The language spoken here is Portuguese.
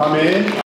Amém.